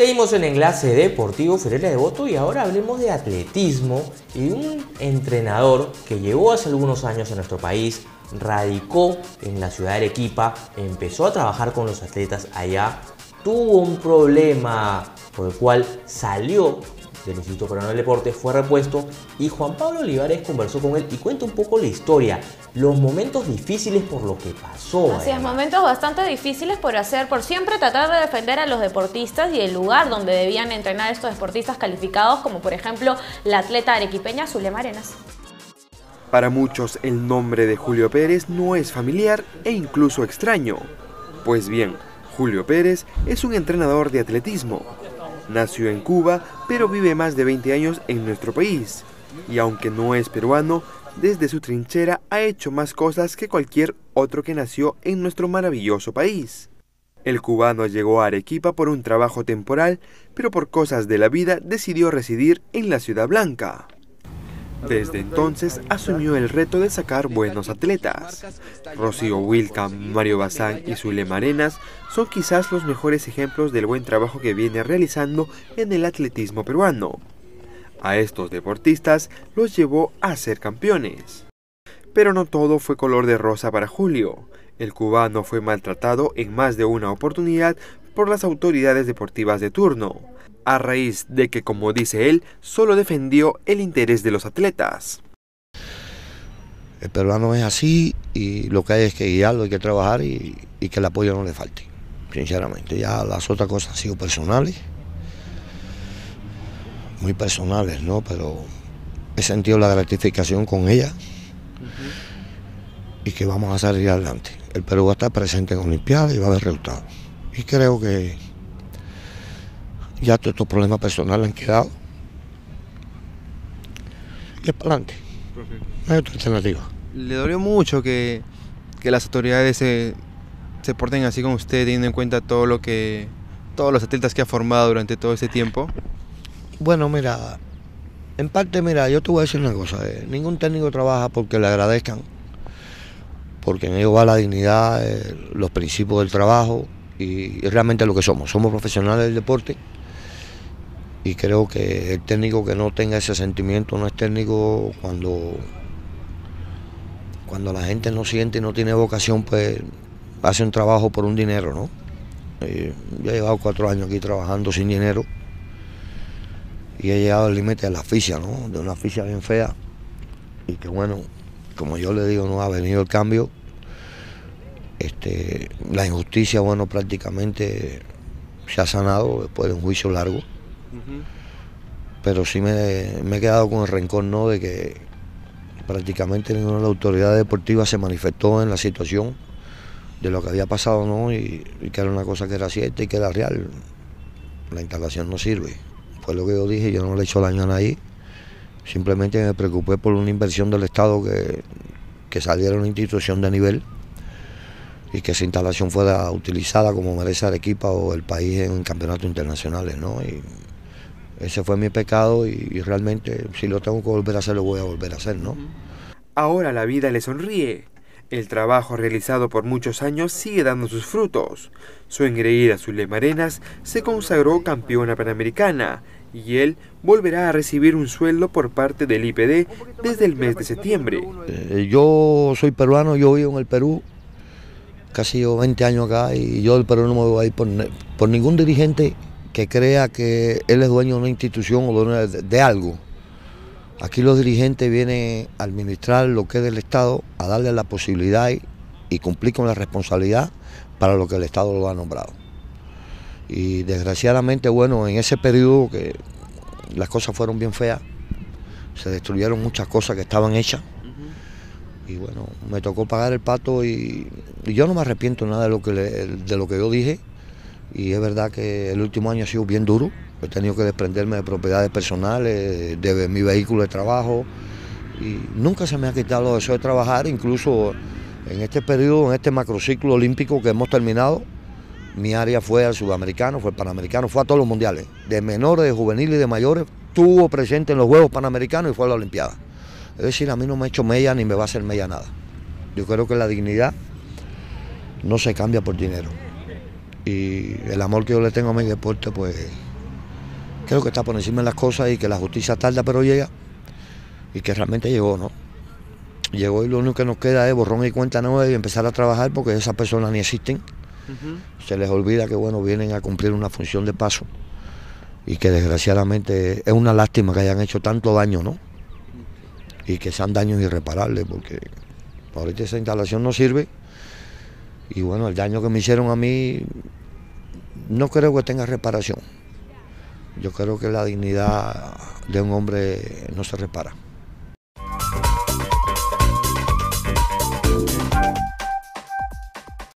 Seguimos en Enlace Deportivo Ferreira de Voto y ahora hablemos de atletismo y un entrenador que llegó hace algunos años a nuestro país, radicó en la ciudad de Arequipa, empezó a trabajar con los atletas allá, tuvo un problema por el cual salió del Instituto Peruano del Deporte, fue repuesto y Juan Pablo Olivares conversó con él y cuenta un poco la historia, los momentos difíciles por lo que pasó. Así es, momentos bastante difíciles por hacer, por siempre tratar de defender a los deportistas y el lugar donde debían entrenar estos deportistas calificados, como por ejemplo la atleta arequipeña Zulema Arenas. Para muchos el nombre de Julio Pérez no es familiar e incluso extraño. Pues bien, Julio Pérez es un entrenador de atletismo, Nació en Cuba, pero vive más de 20 años en nuestro país. Y aunque no es peruano, desde su trinchera ha hecho más cosas que cualquier otro que nació en nuestro maravilloso país. El cubano llegó a Arequipa por un trabajo temporal, pero por cosas de la vida decidió residir en la Ciudad Blanca. Desde entonces asumió el reto de sacar buenos atletas. Rocío Wilcam, Mario Bazán y Zulema Arenas son quizás los mejores ejemplos del buen trabajo que viene realizando en el atletismo peruano. A estos deportistas los llevó a ser campeones. Pero no todo fue color de rosa para Julio. El cubano fue maltratado en más de una oportunidad por las autoridades deportivas de turno a raíz de que, como dice él, solo defendió el interés de los atletas. El peruano es así y lo que hay es que guiarlo, hay que trabajar y, que el apoyo no le falte, sinceramente. Ya las otras cosas han sido personales, muy personales, ¿no? Pero he sentido la gratificación con ella y que vamos a salir adelante. El Perú va a estar presente en Olimpiadas y va a haber resultados. Y creo que ya todos estos problemas personales han quedado. Y es para adelante. No hay otra alternativa. ¿Le dolió mucho que, las autoridades se, se, porten así con usted, teniendo en cuenta todo lo que todos los atletas que ha formado durante todo ese tiempo? Bueno, mira, en parte, mira, yo te voy a decir una cosa. Eh, ningún técnico trabaja porque le agradezcan, porque en ello va la dignidad, eh, los principios del trabajo y, y realmente lo que somos. Somos profesionales del deporte y creo que el técnico que no tenga ese sentimiento no es técnico cuando, cuando la gente no siente y no tiene vocación, pues hace un trabajo por un dinero, ¿no? Eh, yo he llevado cuatro años aquí trabajando sin dinero y he llegado al límite de la asfixia, ¿no? De una asfixia bien fea y que bueno, como yo le digo, no ha venido el cambio. Este, la injusticia, bueno, prácticamente se ha sanado después de un juicio largo. Pero sí me, he quedado con el rencor ¿no? de que prácticamente ninguna de las autoridades deportivas se manifestó en la situación de lo que había pasado ¿no? y, que era una cosa que era cierta y que era real. La instalación no sirve. Fue lo que yo dije, yo no le he hecho daño a nadie. Simplemente me preocupé por una inversión del Estado que, que saliera una institución de nivel y que esa instalación fuera utilizada como merece Arequipa o el país en campeonatos internacionales. ¿no? Ese fue mi pecado y, realmente si lo tengo que volver a hacer, lo voy a volver a hacer, ¿no? Ahora la vida le sonríe. El trabajo realizado por muchos años sigue dando sus frutos. Su engreída Zulema Arenas se consagró campeona panamericana y él volverá a recibir un sueldo por parte del IPD desde el mes de septiembre. Eh, yo soy peruano, yo vivo en el Perú, casi llevo 20 años acá y yo del Perú no me voy a ir por, por ningún dirigente que crea que él es dueño de una institución o dueño de, algo. Aquí los dirigentes vienen a administrar lo que es del Estado, a darle la posibilidad y, cumplir con la responsabilidad para lo que el Estado lo ha nombrado. Y desgraciadamente, bueno, en ese periodo que las cosas fueron bien feas, se destruyeron muchas cosas que estaban hechas. Y bueno, me tocó pagar el pato y, yo no me arrepiento nada de lo que, de lo que yo dije y es verdad que el último año ha sido bien duro. He tenido que desprenderme de propiedades personales, de mi vehículo de trabajo y nunca se me ha quitado eso de trabajar, incluso en este periodo, en este macrociclo olímpico que hemos terminado, mi área fue al sudamericano, fue al panamericano, fue a todos los mundiales, de menores, de juveniles y de mayores, estuvo presente en los Juegos Panamericanos y fue a la Olimpiada. Es decir, a mí no me ha hecho mella ni me va a hacer mella nada. Yo creo que la dignidad no se cambia por dinero y el amor que yo le tengo a mi deporte, pues creo que está por encima de las cosas y que la justicia tarda pero llega y que realmente llegó, ¿no? Llegó y lo único que nos queda es borrón y cuenta nueva y empezar a trabajar porque esas personas ni existen. Se les olvida que bueno, vienen a cumplir una función de paso y que desgraciadamente es una lástima que hayan hecho tanto daño, ¿no? Y que sean daños irreparables porque ahorita esa instalación no sirve y bueno, el daño que me hicieron a mí no creo que tenga reparación. Yo creo que la dignidad de un hombre no se repara.